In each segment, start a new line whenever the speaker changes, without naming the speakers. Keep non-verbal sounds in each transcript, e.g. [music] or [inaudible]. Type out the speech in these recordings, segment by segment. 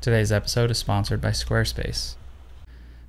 Today's episode is sponsored by Squarespace.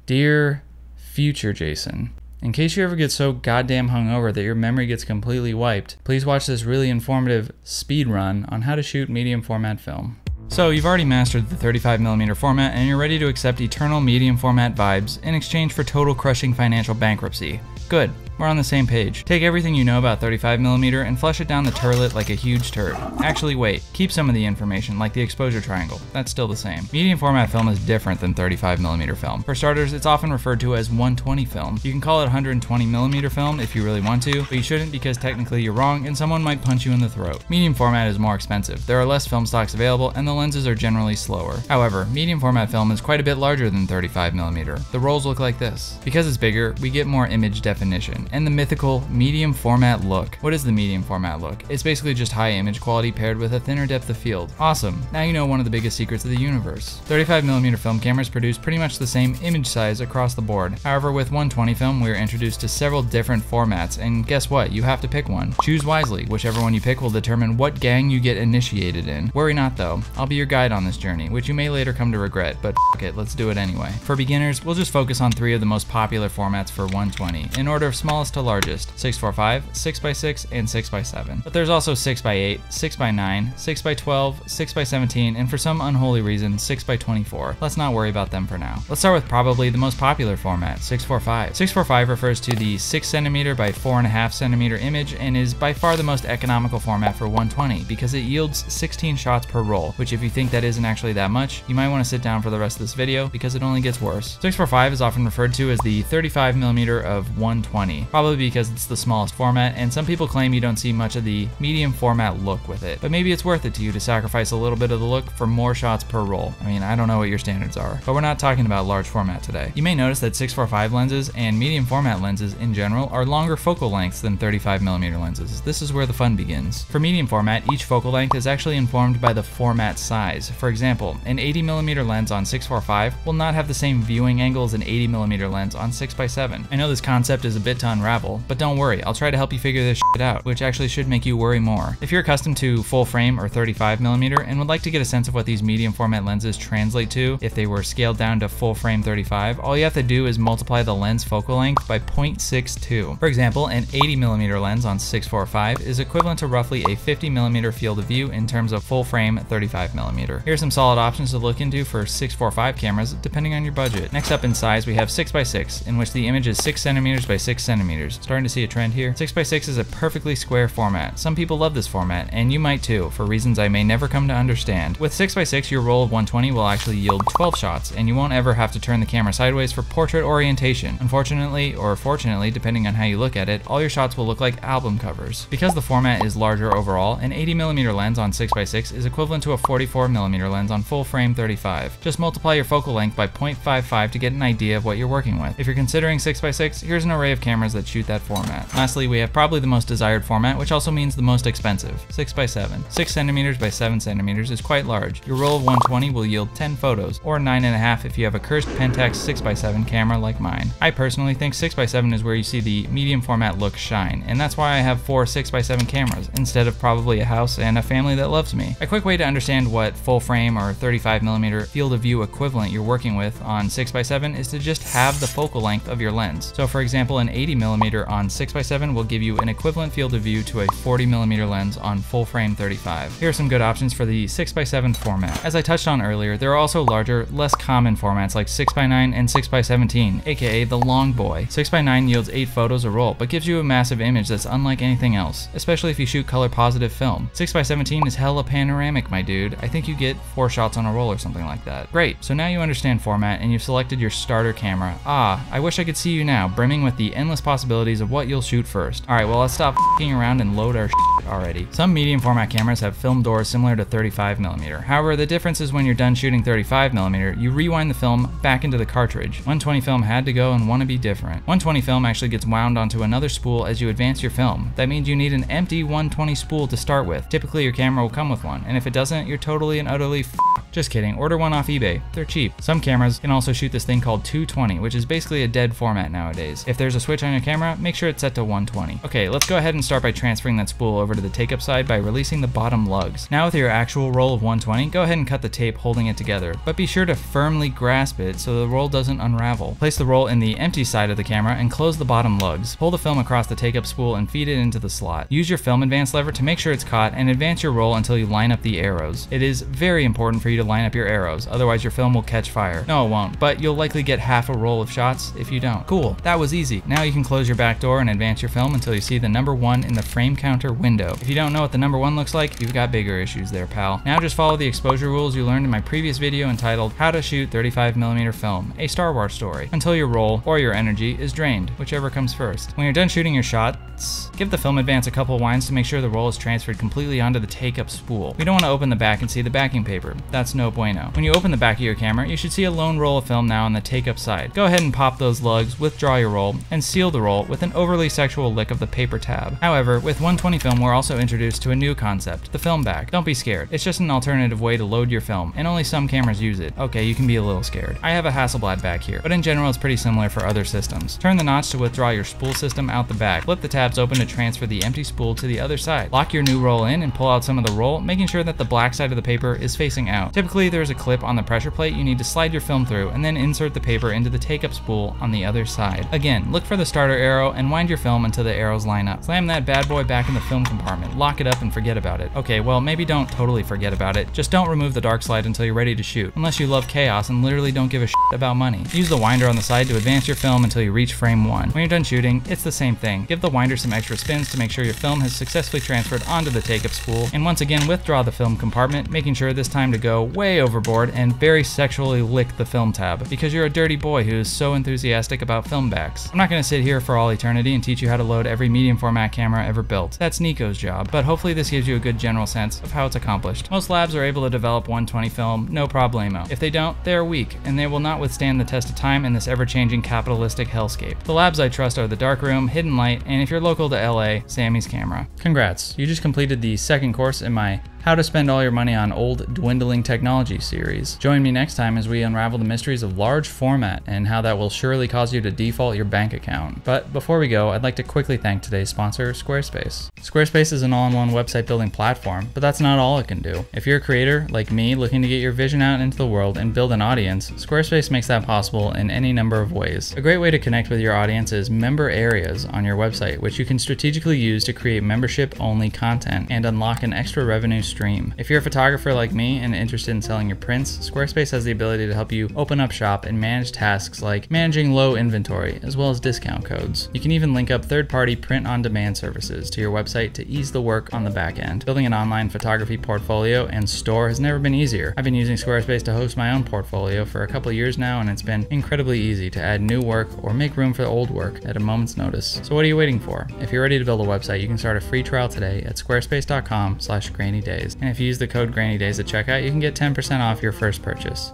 Dear future Jason, in case you ever get so goddamn hungover that your memory gets completely wiped, please watch this really informative speed run on how to shoot medium format film. So, you've already mastered the 35mm format and you're ready to accept eternal medium format vibes in exchange for total crushing financial bankruptcy. Good. We're on the same page. Take everything you know about 35mm and flush it down the turlet like a huge turd. Actually, wait. Keep some of the information, like the exposure triangle. That's still the same. Medium format film is different than 35mm film. For starters, it's often referred to as 120 film. You can call it 120mm film if you really want to, but you shouldn't because technically you're wrong and someone might punch you in the throat. Medium format is more expensive. There are less film stocks available and the lenses are generally slower. However, medium format film is quite a bit larger than 35mm. The rolls look like this. Because it's bigger, we get more image definition and the mythical medium format look. What is the medium format look? It's basically just high image quality paired with a thinner depth of field. Awesome, now you know one of the biggest secrets of the universe. 35mm film cameras produce pretty much the same image size across the board. However, with 120 film, we are introduced to several different formats, and guess what? You have to pick one. Choose wisely, whichever one you pick will determine what gang you get initiated in. Worry not though, I'll be your guide on this journey, which you may later come to regret, but it, let's do it anyway. For beginners, we'll just focus on three of the most popular formats for 120, in order of smallest to largest, 645, 6x6, and 6x7. But there's also 6x8, 6x9, 6x12, 6x17, and for some unholy reason, 6x24. Let's not worry about them for now. Let's start with probably the most popular format, 645. 645 refers to the 6cm by 4.5cm image and is by far the most economical format for 120 because it yields 16 shots per roll, which if you think that isn't actually that much, you might want to sit down for the rest of this video because it only gets worse. 645 is often referred to as the 35mm of 120, probably because it's the smallest format, and some people claim you don't see much of the medium format look with it. But maybe it's worth it to you to sacrifice a little bit of the look for more shots per roll. I mean, I don't know what your standards are, but we're not talking about large format today. You may notice that 645 lenses and medium format lenses in general are longer focal lengths than 35mm lenses. This is where the fun begins. For medium format, each focal length is actually informed by the format size. For example, an 80mm lens on 645 will not have the same viewing angle as an 80mm lens on 6x7. I know this concept is a bit to unravel, but don't worry, I'll try to help you figure this shit out, which actually should make you worry more. If you're accustomed to full frame or 35mm and would like to get a sense of what these medium format lenses translate to if they were scaled down to full frame 35, all you have to do is multiply the lens focal length by 0.62. For example, an 80mm lens on 645 is equivalent to roughly a 50mm field of view in terms of full frame 35mm. Here's some solid options to look into for 645 cameras depending on your budget. Next up in size, we have 6x6, in which the image is 6cm by 6 centimeters. Starting to see a trend here? 6x6 is a perfectly square format. Some people love this format, and you might too, for reasons I may never come to understand. With 6x6, your roll of 120 will actually yield 12 shots, and you won't ever have to turn the camera sideways for portrait orientation. Unfortunately, or fortunately, depending on how you look at it, all your shots will look like album covers. Because the format is larger overall, an 80mm lens on 6x6 is equivalent to a 44mm lens on full frame 35. Just multiply your focal length by 0.55 to get an idea of what you're working with. If you're considering 6x6, here's an array of cameras that shoot that format. Lastly, we have probably the most desired format, which also means the most expensive, 6x7. 6 centimeters by 7 centimeters is quite large. Your roll of 120 will yield 10 photos, or 9.5 if you have a cursed Pentax 6x7 camera like mine. I personally think 6x7 is where you see the medium format look shine, and that's why I halve four 6x7 cameras, instead of probably a house and a family that loves me. A quick way to understand what full frame or 35mm field of view equivalent you're working with on 6x7 is to just have the focal length of your lens. So for example, an 80mm on 6x7 will give you an equivalent field of view to a 40mm lens on full frame 35. Here are some good options for the 6x7 format. As I touched on earlier, there are also larger, less common formats like 6x9 and 6x17, aka the long boy. 6x9 yields 8 photos a roll, but gives you a massive image that's unlike anything else, especially if you shoot color positive film. 6x17 is hella panoramic, my dude. I think you get 4 shots on a roll or something like that. Great, so now you understand format and you've selected your starter camera. Ah, I wish I could see you now, brimming with the endless possibilities of what you'll shoot first. Alright, well let's stop f***ing around and load our [laughs] already. Some medium format cameras have film doors similar to 35mm. However, the difference is when you're done shooting 35mm, you rewind the film back into the cartridge. 120 film had to go and want to be different. 120 film actually gets wound onto another spool as you advance your film. That means you need an empty 120 spool to start with. Typically your camera will come with one, and if it doesn't, you're totally and utterly just kidding, order one off eBay. They're cheap. Some cameras can also shoot this thing called 220, which is basically a dead format nowadays. If there's a switch on your camera, make sure it's set to 120. Okay, let's go ahead and start by transferring that spool over to the take-up side by releasing the bottom lugs. Now with your actual roll of 120, go ahead and cut the tape holding it together, but be sure to firmly grasp it so the roll doesn't unravel. Place the roll in the empty side of the camera and close the bottom lugs. Pull the film across the take-up spool and feed it into the slot. Use your film advance lever to make sure it's caught and advance your roll until you line up the arrows. It is very important for you line up your arrows, otherwise your film will catch fire. No, it won't, but you'll likely get half a roll of shots if you don't. Cool, that was easy. Now you can close your back door and advance your film until you see the number one in the frame counter window. If you don't know what the number one looks like, you've got bigger issues there, pal. Now just follow the exposure rules you learned in my previous video entitled How to Shoot 35mm Film, a Star Wars story, until your roll or your energy is drained, whichever comes first. When you're done shooting your shots, give the film advance a couple of winds to make sure the roll is transferred completely onto the take-up spool. We don't want to open the back and see the backing paper. That's no bueno. When you open the back of your camera, you should see a lone roll of film now on the take-up side. Go ahead and pop those lugs, withdraw your roll, and seal the roll with an overly sexual lick of the paper tab. However, with 120 film, we're also introduced to a new concept, the film back. Don't be scared. It's just an alternative way to load your film, and only some cameras use it. Okay, you can be a little scared. I have a Hasselblad back here, but in general it's pretty similar for other systems. Turn the notch to withdraw your spool system out the back. Flip the tabs open to transfer the empty spool to the other side. Lock your new roll in and pull out some of the roll, making sure that the black side of the paper is facing out. Typically there's a clip on the pressure plate you need to slide your film through and then insert the paper into the take-up spool on the other side. Again, look for the starter arrow and wind your film until the arrows line up. Slam that bad boy back in the film compartment, lock it up and forget about it. Okay, well maybe don't totally forget about it, just don't remove the dark slide until you're ready to shoot, unless you love chaos and literally don't give a shit about money. Use the winder on the side to advance your film until you reach frame 1. When you're done shooting, it's the same thing. Give the winder some extra spins to make sure your film has successfully transferred onto the take-up spool, and once again withdraw the film compartment, making sure this time to go way overboard and very sexually lick the film tab, because you're a dirty boy who is so enthusiastic about film backs. I'm not going to sit here for all eternity and teach you how to load every medium format camera ever built. That's Nico's job, but hopefully this gives you a good general sense of how it's accomplished. Most labs are able to develop 120 film, no problemo. If they don't, they are weak, and they will not withstand the test of time in this ever-changing capitalistic hellscape. The labs I trust are the Darkroom, Hidden Light, and if you're local to LA, Sammy's Camera. Congrats, you just completed the second course in my how to Spend All Your Money on Old Dwindling Technology series. Join me next time as we unravel the mysteries of large format and how that will surely cause you to default your bank account. But before we go, I'd like to quickly thank today's sponsor, Squarespace. Squarespace is an all-in-one website building platform, but that's not all it can do. If you're a creator, like me, looking to get your vision out into the world and build an audience, Squarespace makes that possible in any number of ways. A great way to connect with your audience is member areas on your website, which you can strategically use to create membership-only content and unlock an extra revenue stream. If you're a photographer like me and interested in selling your prints, Squarespace has the ability to help you open up shop and manage tasks like managing low inventory, as well as discount codes. You can even link up third-party print-on-demand services to your website to ease the work on the back end. Building an online photography portfolio and store has never been easier. I've been using Squarespace to host my own portfolio for a couple years now, and it's been incredibly easy to add new work or make room for old work at a moment's notice. So what are you waiting for? If you're ready to build a website, you can start a free trial today at squarespace.com slash grainydays. And if you use the code grainydays at checkout, you can get 10% off your first purchase.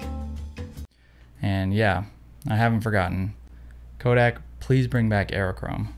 And yeah, I haven't forgotten. Kodak, please bring back Aerochrome.